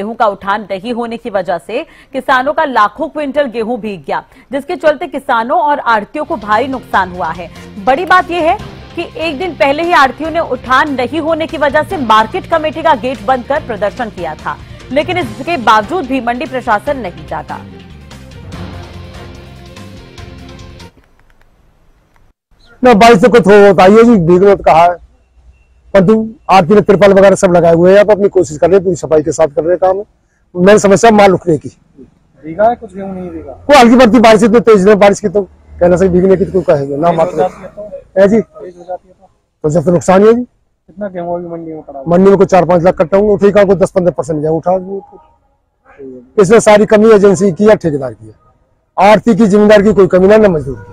गेहूँ का उठान नहीं होने की वजह से किसानों का लाखों क्विंटल गेहूँ भीग गया, जिसके चलते किसानों और आड़तियों को भारी नुकसान हुआ है। बड़ी बात यह है कि एक दिन पहले ही आड़तियों ने उठान नहीं होने की वजह से मार्केट कमेटी का गेट बंद कर प्रदर्शन किया था, लेकिन इसके बावजूद भी मंडी प्रशासन नहीं जागा ना बारिश से कुछ हो होता भीगने तो कहा है? परंतु आरती ने तिरपाल वगैरह सब लगाए हुए हैं। आप अपनी कोशिश कर रहे हैं पूरी सफ़ाई के साथ कर रहे हैं काम। मेरी समस्या माल उठने की। भीगा है कुछ गेहूँ नहीं भीगा। वो हल्की बढ़ती बारिश इतनी तेज है बारिश की तो कहना सही भीगने की तो कहेंगे ना हो मात्र। है तो। जी? हो है तो। तो जब तो नुकसान है जी। कितना गेहूँ अभी मंडी में पड़ा मंडी में कोई चार पाँच लाख कट्टा होंगे ठीक है दस पंद्रह परसेंट जाए उठा तो। इसमें सारी कमी एजेंसी की या ठेकेदार की है। आरती की जिम्मेदार की कोई कमी ना न मजदूर की।